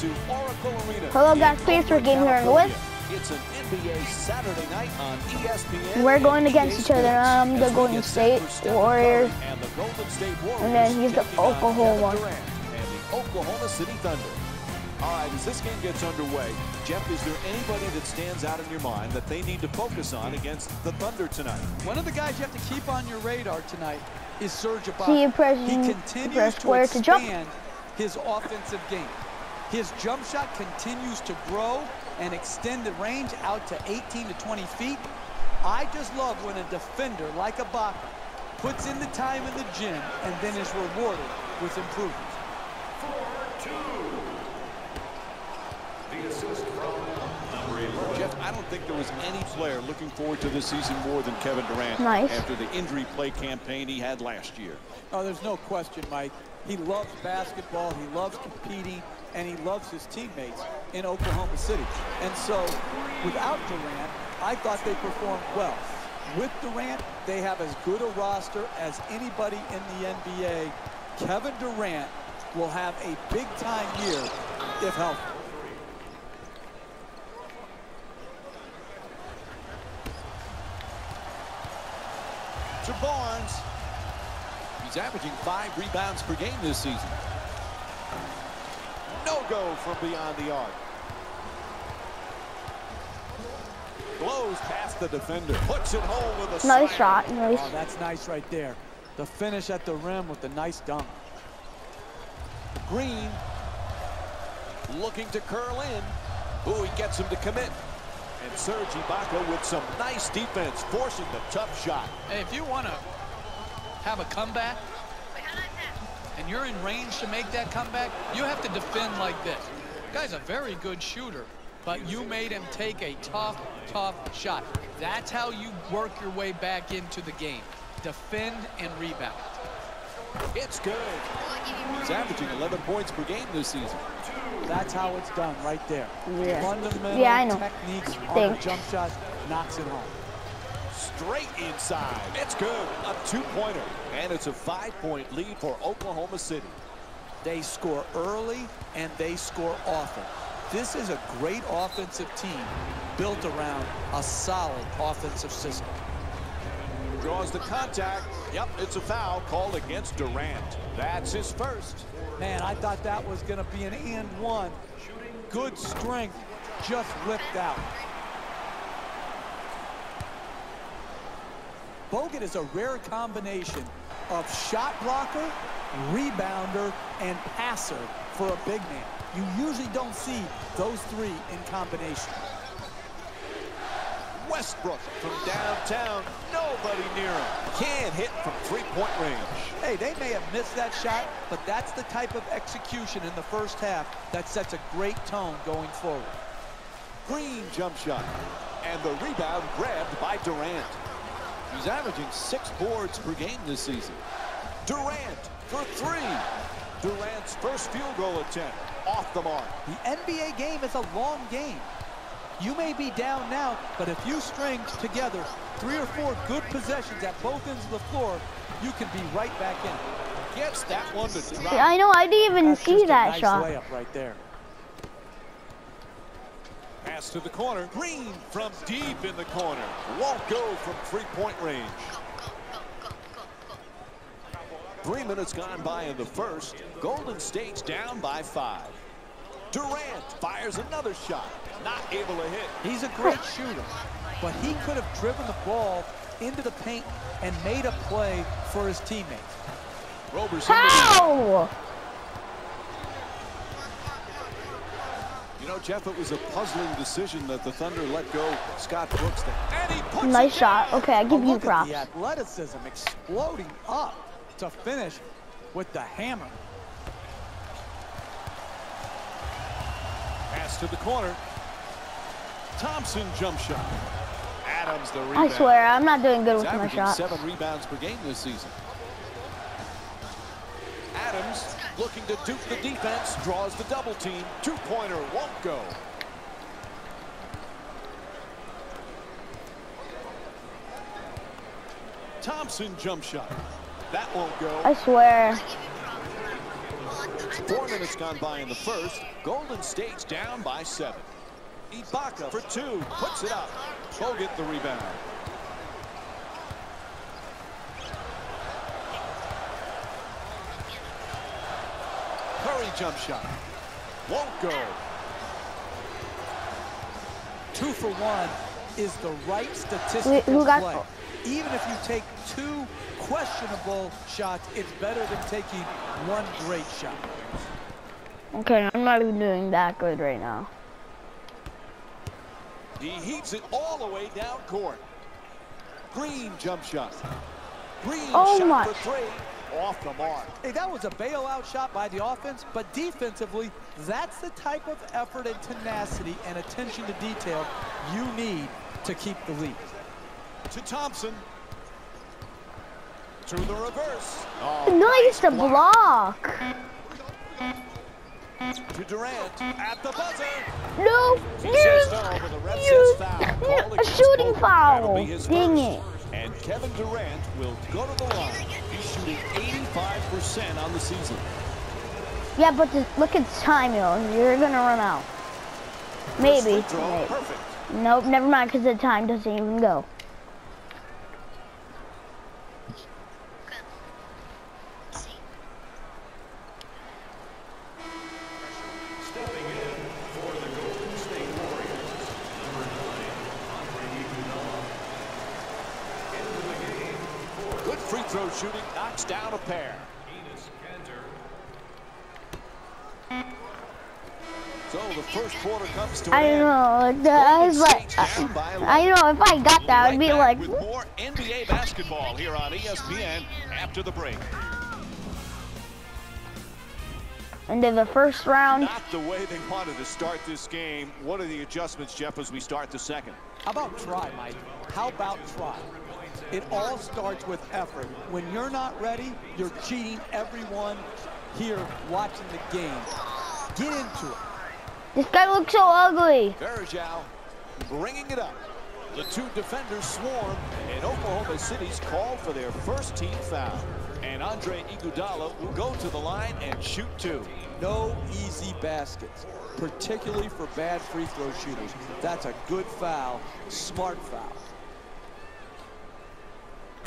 to Oracle Arena. Hello guys, please for game here in Lewis. It's an NBA Saturday night on ESPN. We're going against each other. Sports I'm um, the Golden State Warriors. And the Golden State Warriors. And then he's the Oklahoma. Kevin Durant And the Oklahoma City Thunder. All right, as this game gets underway, Jeff, is there anybody that stands out in your mind that they need to focus on against the Thunder tonight? One of the guys you have to keep on your radar tonight is Serge Ibaka. See you press- he continues to square to jump. expand his offensive game. His jump shot continues to grow and extend the range out to 18 to 20 feet. I just love when a defender like Ibaka puts in the time in the gym and then is rewarded with improvement. Jeff, I don't think there was any player looking forward to this season more than Kevin Durant Nice. after the injury play campaign he had last year. Oh, there's no question, Mike. He loves basketball, he loves competing, and he loves his teammates in Oklahoma City. And so, without Durant, I thought they performed well. With Durant, they have as good a roster as anybody in the NBA. Kevin Durant will have a big-time year if healthy. To Barnes. He's averaging five rebounds per game this season. No go from beyond the arc. Blows past the defender. Puts it home with a Nice slam. shot. Nice. Oh, that's nice right there. The finish at the rim with the nice dunk. Green looking to curl in. Ooh, he gets him to commit. And Serge Ibaka with some nice defense, forcing the tough shot. Hey, if you want to have a comeback and you're in range to make that comeback, you have to defend like this. Guy's a very good shooter, but you made him take a tough, tough shot. That's how you work your way back into the game. Defend and rebound. It's good. He's averaging 11 points per game this season. That's how it's done right there. Yeah. Fundamental Yeah, I know. techniques on the jump shot knocks it home. Straight inside. It's good. A two-pointer. And it's a five-point lead for Oklahoma City. They score early and they score often. This is a great offensive team built around a solid offensive system. Draws the contact. Yep, it's a foul called against Durant. That's his first. Man, I thought that was going to be an and one. Good strength, just whipped out. Bogut is a rare combination of shot blocker, rebounder, and passer for a big man. You usually don't see those three in combination. Westbrook from downtown. Nobody near him. Can't hit from three-point range. Hey, they may have missed that shot, but that's the type of execution in the first half that sets a great tone going forward. Green jump shot. And the rebound grabbed by Durant. He's averaging six boards per game this season. Durant for three. Durant's first field goal attempt off the mark. The NBA game is a long game. You may be down now, but if you string together three or four good possessions at both ends of the floor, you can be right back in. Gets that one to drop. I know. I didn't even That's see just a that nice shot. layup right there. Pass to the corner. Green from deep in the corner. Won't go from three-point range. Three minutes gone by in the first. Golden State's down by five. Durant fires another shot. Not able to hit. He's a great shooter, but he could have driven the ball into the paint and made a play for his teammates. Roberson. How? Know, Jeff, it was a puzzling decision that the Thunder let go Scott Brooks. And he puts Nice shot. Okay, I give you props. the athleticism exploding up to finish with the hammer. Pass to the corner. Thompson jump shot. Adams the rebound. I swear, I'm not doing good He's with my shot. seven rebounds per game this season. Adams looking to dupe the defense, draws the double team. Two-pointer won't go. Thompson jump shot. That won't go. I swear. Four minutes gone by in the first. Golden State's down by seven. Ibaka for two. Puts it up. Bogut the rebound. Jump shot. Won't go. Two for one is the right statistic Who- who to got- play. Even if you take two questionable shots, it's better than taking one great shot. Okay, I'm not even doing that good right now. He heats it all the way down court. Green jump shot. Green Oh shot my- for three. Off the mark. Hey, that was a bailout shot by the offense, but defensively, that's the type of effort and tenacity and attention to detail you need to keep the lead. To Thompson. To the reverse. Oh, Nice to block. block. To Durant at the buzzer. No, He says no, no, but the ref you- says foul. Call a against shooting Bogut. foul. That'll be his Dang first. it. And Kevin Durant will go to the line. He's shooting 85% on the season. Yeah, but just look at the time, yo. You're gonna run out. Maybe. First free throw, Maybe. Perfect. Nope, never mind, because the time doesn't even go. Free throw shooting. Knocks down a pair. So the first quarter comes to I don't know. Like, uh, I was like, State's down by I, I know if I got that, Right I'd be like, with more NBA basketball here on ESPN after the break. into the first round. Not the way they wanted to start this game. What are the adjustments, Jeff, as we start the second? How about try, Mike? How about try? It all starts with effort. When you're not ready, you're cheating everyone here watching the game. Get into it. This guy looks so ugly. Varejao bringing it up. The two defenders swarm, and Oklahoma City's called for their first team foul. And Andre Iguodala will go to the line and shoot two. No easy baskets, particularly for bad free throw shooters. That's a good foul, smart foul.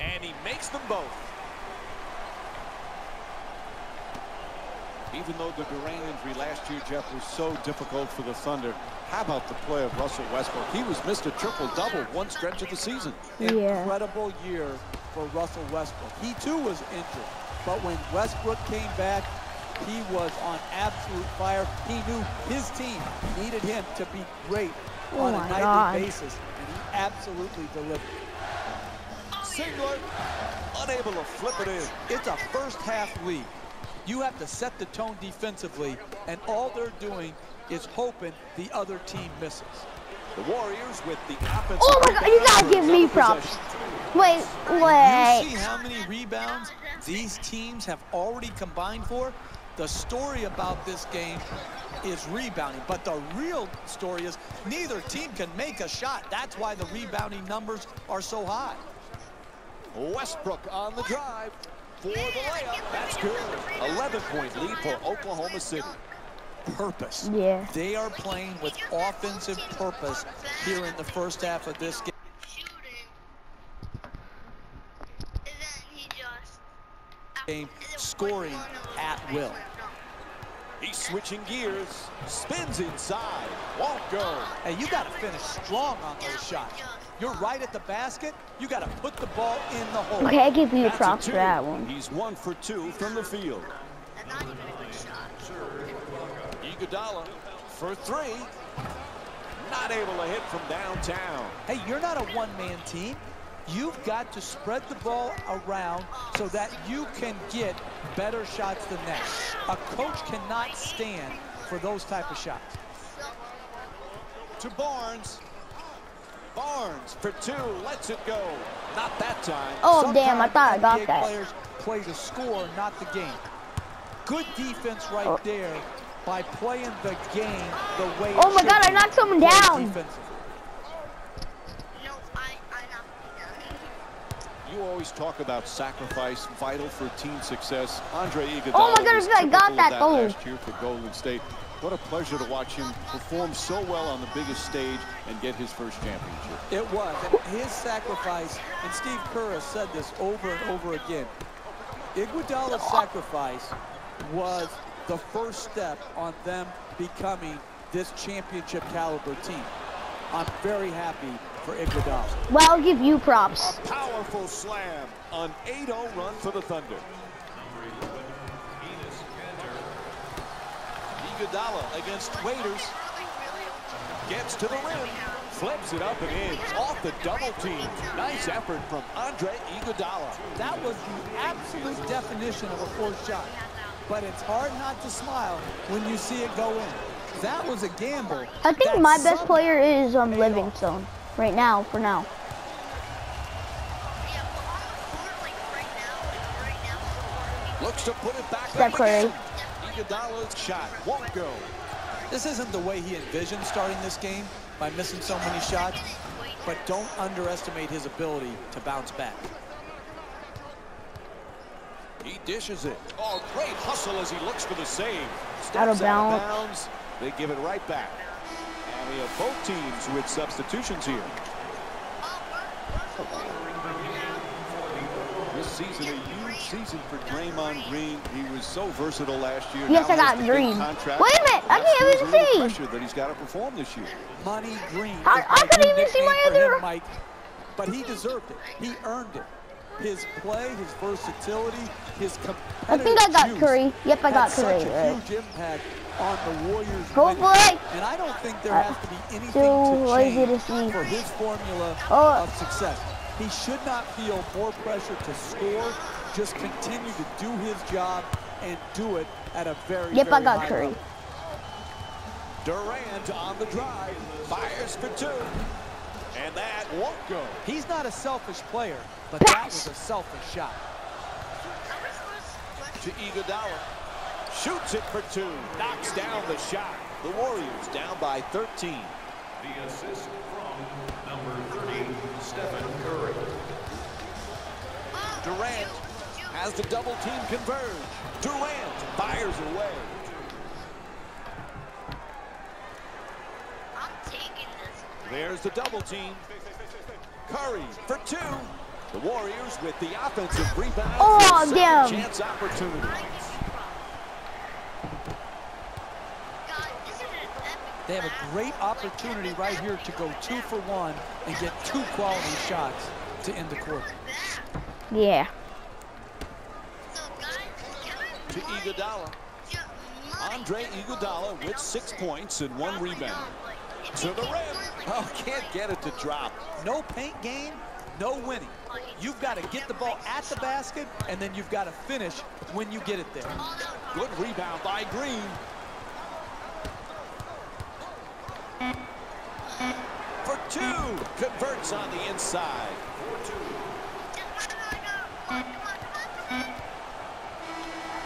And he makes them both. Even though the Durant injury last year, Jeff, was so difficult for the Thunder, how about the play of Russell Westbrook? He was missed a Triple-Double one stretch of the season. Yeah. Incredible year for Russell Westbrook. He too was injured, but when Westbrook came back, he was on absolute fire. He knew his team needed him to be great Oh on a oh nightly God. basis, and he absolutely delivered. Singler, unable to flip it in. It's a first half lead. You have to set the tone defensively, and all they're doing is hoping the other team misses. The Warriors with the offensive Oh my God, you gotta give me props. possession. Wait, You wait. see how many rebounds these teams have already combined for? The story about this game is rebounding, but the real story is neither team can make a shot. That's why the rebounding numbers are so high. Westbrook on the drive for the layup. That's good. 11-point lead for Oklahoma City. Purpose. Yeah. They are playing with offensive purpose here in the first half of this game. shooting. And then he just game scoring at will. He's switching gears, spins inside, won't go. Hey, you got to finish strong on those shots. You're right at the basket. You got to put the ball in the hole. Okay, I give you That's props two. for that one. He's one for two from the field. That's not even a good shot. Iguodala for three. Not able to hit from downtown. Hey, you're not a one-man team. You've got to spread the ball around so that you can get better shots than that. A coach cannot stand for those type of shots. To Barnes. Barnes for two, lets it go. Not that time. Oh, damn, I thought I got NBA that. Players play the score, not the game. Good defense right Oh. there by playing the game the way Oh my God, I be. knocked someone down. I, I knocked him down. You always talk about sacrifice, vital for team success. Andre Iguodala Oh my god, I got typical that goal. Oh. last year for Golden State. What a pleasure to watch him perform so well on the biggest stage and get his first championship. It was. And his sacrifice, and Steve Kerr has said this over and over again, Iguodala's sacrifice was the first step on them becoming this championship caliber team. I'm very happy for Iguodala. Well, I'll give you props. A powerful slam, an 8-0 run for the Thunder. Iguodala against Waiters. Gets to the rim. Flips it up and in. Off the double team. Nice effort from Andre Iguodala. That was the absolute definition of a forced shot. But it's hard not to smile when you see it go in. That was a gamble. I think that my best player is um Livingston right now. For now. Yeah, well, on the court, like right now, like right now, on the court, Looks to put it back Steph Curry. Again. Iguodala's shot won't go. This isn't the way he envisioned starting this game by missing so many shots, but don't underestimate his ability to bounce back. He dishes it. Oh, great hustle as he looks for the save. Steps Out of bounds. bounds. They give it right back. And we have both teams with substitutions here. This season, a huge season for Draymond Green. He was so versatile last year. Yes, Now I got has the big Green. contract. Wait a minute, I can't even a little see. pressure that he's got to perform this year. Money Green. I- I couldn't even see my nickname for him, other- Mike. But he deserved it. He earned it. His play, his versatility, his competitive I think I got Curry. Yep, I had got such Curry. a Right. huge impact on the Warriors. Go winning. Blake. And I don't think there Uh, has to be anything too to lazy to change see. for his formula Oh. of success. He should not feel more pressure to score. Just continue to do his job and do it at a very, Yep, I got high Curry. level. Durant on the drive. Fires for two. And that won't go. He's not a selfish player, but that was a selfish shot. to Iguodala. Shoots it for two. Knocks down the shot. The Warriors down by 13. The assist from number 30, Stephen Curry. Durant has the double team converge. Durant fires away. I'm taking this. There's the double team. Curry for two. The Warriors with the offensive rebound. Oh, for a second damn. Chance opportunity. I give you props. God, this is an epic They have a great opportunity right here to go two for one and get two quality shots to end the quarter. Yeah. To Kevin Iguodala. Andre just Iguodala with six points and one rebound. up, like, if To the rim. Oh, can't get it to drop. No paint game, no winning. You've got to get the ball at the basket, and then you've got to finish when you get it there. Good rebound by Green. Two. Converts on the inside.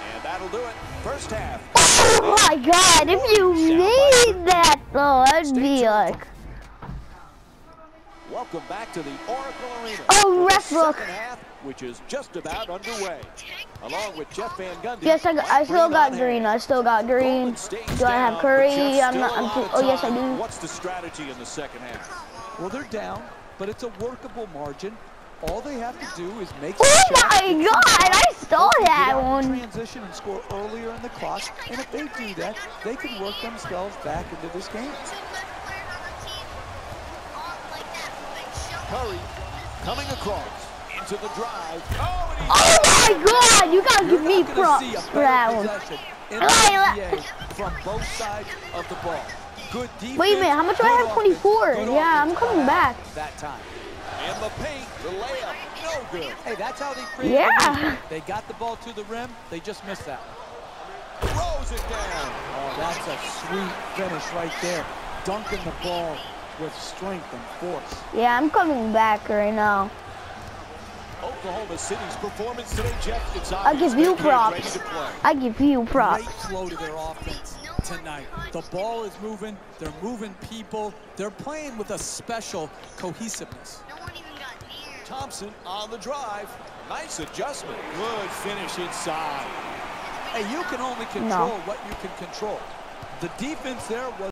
And that'll do it. First half. Oh my God! If you made that though, that'd be like. Welcome back to the Oracle Arena. Oh, Westbrook. Second half, which is just about underway. Along with Jeff Van Gundy. Yes, I, I still got green. I still got green. Do I have Curry? I'm not. I'm too, oh yes, I do. What's the strategy in the second half? Well, they're down, but it's a workable margin. All they have to do is make Oh some shots, my get God! I fouls, stole that one. Transition and score earlier in the clock, and if they do that, they can work themselves back into this game. two best players on the team on like that big show. Curry coming across into the drive. Oh, Oh my God! You gotta give me props for that one. possession in the from both sides of the ball. Defense. Wait a minute, how much do I have? 24. offense, Yeah, I'm coming back. That time. in the paint. The layup, no good. Hey, that's how they create. Yeah. the. They got the ball to the rim. They just missed that one. Throws it down. Oh, that's a sweet finish right there. Dunking the ball with strength and force. Yeah, I'm coming back right now. Oklahoma City's performance today, Jeff. It's I'll give you they're getting ready props. I give you props. Great flow to their offense tonight. The ball is moving. They're moving people. They're playing with a special cohesiveness. No one even got near. Thompson on the drive. Nice adjustment. Good finish inside. Hey, you can only control what you can control. The defense there was